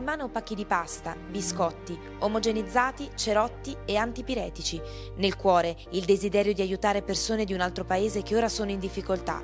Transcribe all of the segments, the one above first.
in mano pacchi di pasta, biscotti, omogenizzati, cerotti e antipiretici. Nel cuore il desiderio di aiutare persone di un altro paese che ora sono in difficoltà.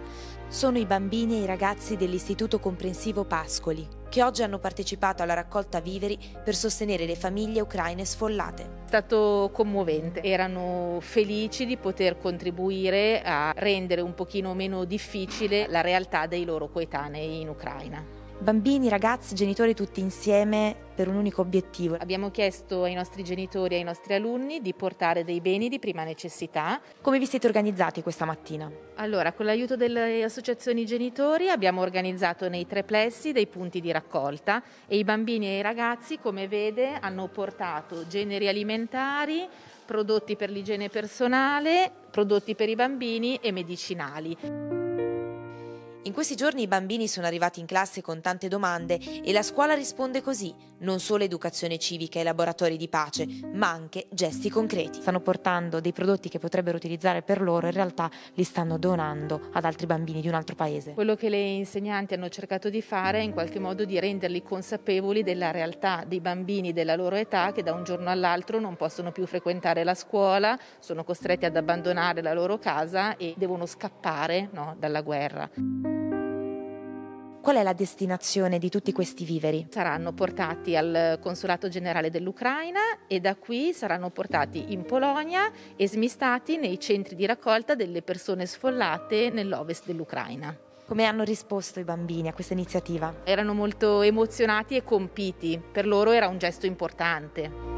Sono i bambini e i ragazzi dell'Istituto Comprensivo Pascoli, che oggi hanno partecipato alla raccolta viveri per sostenere le famiglie ucraine sfollate. È stato commovente, erano felici di poter contribuire a rendere un pochino meno difficile la realtà dei loro coetanei in Ucraina. Bambini, ragazzi, genitori tutti insieme per un unico obiettivo. Abbiamo chiesto ai nostri genitori e ai nostri alunni di portare dei beni di prima necessità. Come vi siete organizzati questa mattina? Allora, con l'aiuto delle associazioni genitori abbiamo organizzato nei tre plessi dei punti di raccolta e i bambini e i ragazzi, come vede, hanno portato generi alimentari, prodotti per l'igiene personale, prodotti per i bambini e medicinali. In questi giorni i bambini sono arrivati in classe con tante domande e la scuola risponde così, non solo educazione civica e laboratori di pace, ma anche gesti concreti. Stanno portando dei prodotti che potrebbero utilizzare per loro, in realtà li stanno donando ad altri bambini di un altro paese. Quello che le insegnanti hanno cercato di fare è in qualche modo di renderli consapevoli della realtà dei bambini della loro età che da un giorno all'altro non possono più frequentare la scuola, sono costretti ad abbandonare la loro casa e devono scappare no, dalla guerra. Qual è la destinazione di tutti questi viveri? Saranno portati al Consolato Generale dell'Ucraina e da qui saranno portati in Polonia e smistati nei centri di raccolta delle persone sfollate nell'ovest dell'Ucraina. Come hanno risposto i bambini a questa iniziativa? Erano molto emozionati e compiti, per loro era un gesto importante.